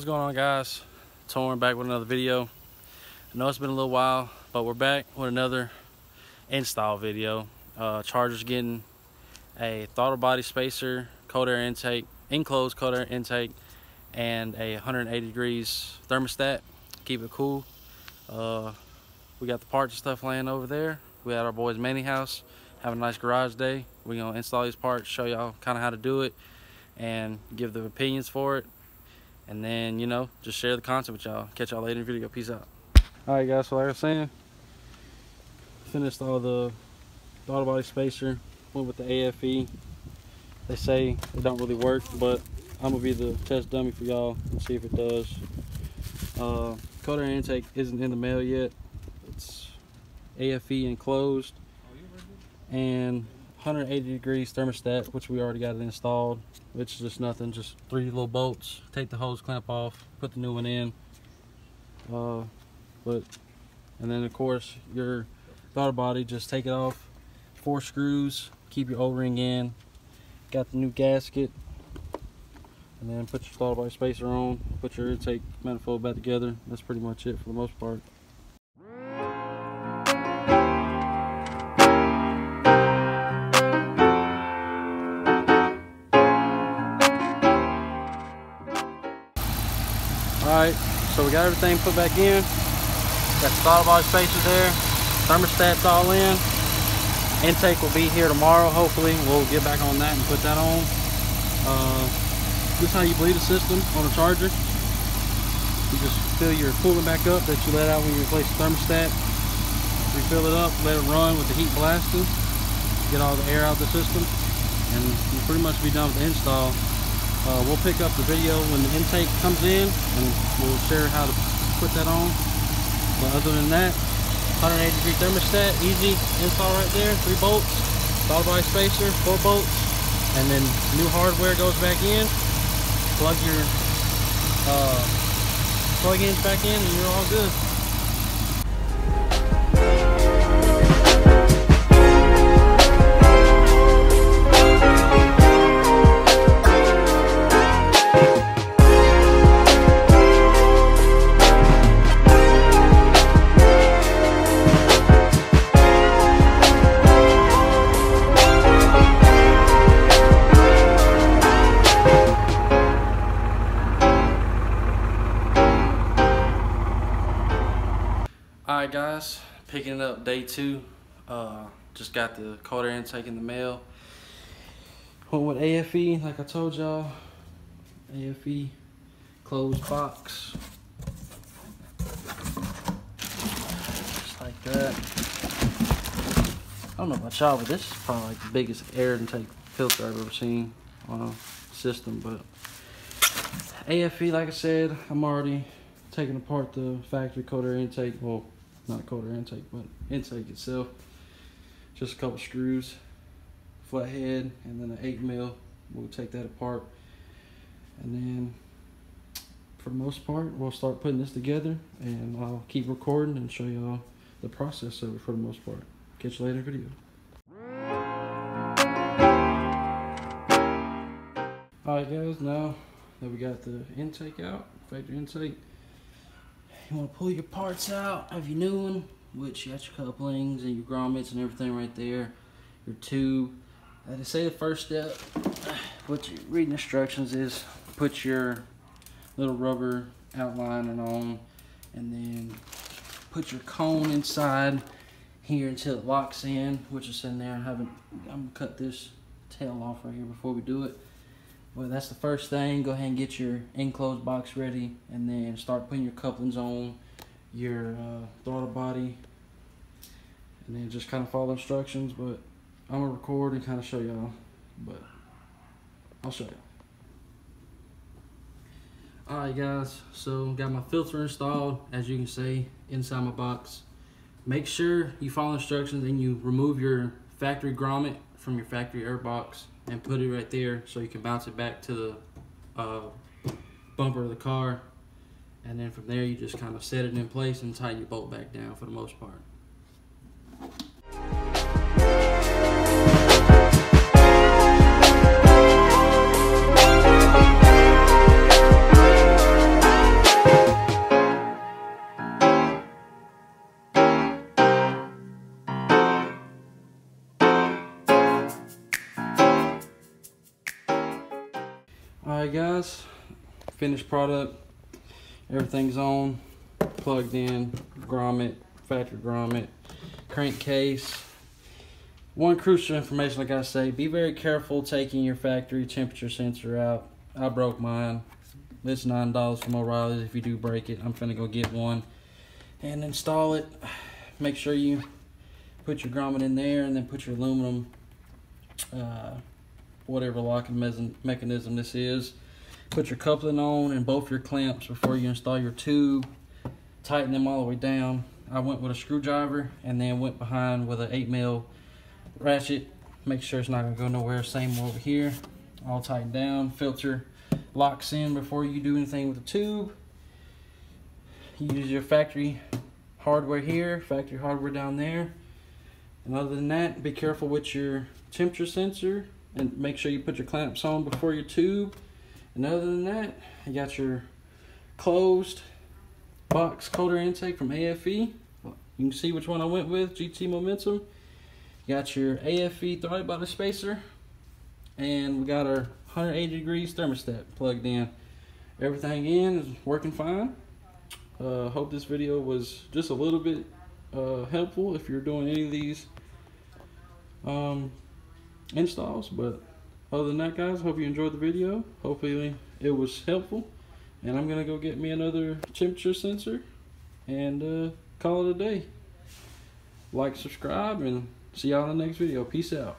What's going on guys? Torn back with another video. I know it's been a little while, but we're back with another install video. Uh, Charger's getting a throttle body spacer, cold air intake, enclosed cold air intake, and a 180 degrees thermostat. To keep it cool. Uh, we got the parts and stuff laying over there. We had our boys' Manny house, have a nice garage day. We're gonna install these parts, show y'all kind of how to do it, and give the opinions for it and then you know just share the content with y'all. Catch y'all later in the video. Peace out. All right guys so like i was saying finished all the throttle body spacer went with the AFE they say it don't really work but i'm gonna be the test dummy for y'all and see if it does. Uh intake isn't in the mail yet. It's AFE enclosed. And 180 degrees thermostat which we already got it installed is just nothing just three little bolts. Take the hose clamp off put the new one in. Uh, but and then of course your throttle body just take it off. Four screws keep your o-ring in. Got the new gasket. And then put your throttle body spacer on put your intake manifold back together. That's pretty much it for the most part Alright, so we got everything put back in. Got the throttle body spacers there. Thermostat's all in. Intake will be here tomorrow, hopefully. We'll get back on that and put that on. Uh, this is how you bleed a system on a charger. You just fill your coolant back up that you let out when you replace the thermostat. Refill it up, let it run with the heat blasting. Get all the air out of the system. And you'll pretty much be done with the install. Uh, we'll pick up the video when the intake comes in and we'll share how to put that on. But other than that, 180 degree thermostat, easy install right there, three bolts, throttle body spacer, four bolts, and then new hardware goes back in. Plug your uh, plug-ins back in and you're all good. Alright guys, picking it up day two. Uh, just got the air intake in the mail. Went with AFE, like I told y'all. AFE closed box. Just like that. I don't know about y'all, but this is probably like the biggest air intake filter I've ever seen on a system. But AFE, like I said, I'm already taking apart the factory cold air intake. Well, not a air intake, but intake itself. Just a couple screws, flathead, and then an 8 mil. We'll take that apart. And then, for the most part, we'll start putting this together, and I'll keep recording and show y'all the process of it for the most part. Catch you later video. Alright guys, now that we got the intake out, factory intake, you want to pull your parts out of your new one, which you got your couplings and your grommets and everything right there, your tube. Uh, they say the first step, what you reading instructions is put your little rubber outliner on and then put your cone inside here until it locks in, which is in there. I haven't, I'm gonna cut this tail off right here before we do it. Well, that's the first thing. Go ahead and get your enclosed box ready and then start putting your couplings on your uh, throttle body and then just kind of follow instructions. But I'm gonna record and kind of show y'all, but I'll show you. all Alright guys, so got my filter installed, as you can see, inside my box. Make sure you follow instructions and you remove your factory grommet from your factory air box and put it right there so you can bounce it back to the uh, bumper of the car and then from there you just kind of set it in place and tighten your bolt back down for the most part. Alright guys, finished product. Everything's on, plugged in, grommet, factory grommet, crankcase. One crucial information like I say, be very careful taking your factory temperature sensor out. I broke mine. It's $9 from O'Reilly's if you do break it. I'm finna go get one and install it. Make sure you put your grommet in there and then put your aluminum uh, whatever locking mechanism this is. Put your coupling on and both your clamps before you install your tube. Tighten them all the way down. I went with a screwdriver and then went behind with an 8 mil ratchet. Make sure it's not gonna go nowhere. Same over here. All tightened down. Filter locks in before you do anything with the tube. Use your factory hardware here, factory hardware down there. And other than that, be careful with your temperature sensor and make sure you put your clamps on before your tube. And other than that, you got your closed box cold air intake from AFE. You can see which one I went with, GT Momentum. You got your AFE throttle body spacer. And we got our 180 degrees thermostat plugged in. Everything in is working fine. Uh, hope this video was just a little bit uh, helpful if you're doing any of these um, installs. But other than that, guys, hope you enjoyed the video. Hopefully it was helpful. And I'm going to go get me another temperature sensor and uh, call it a day. Like, subscribe, and see y'all in the next video. Peace out.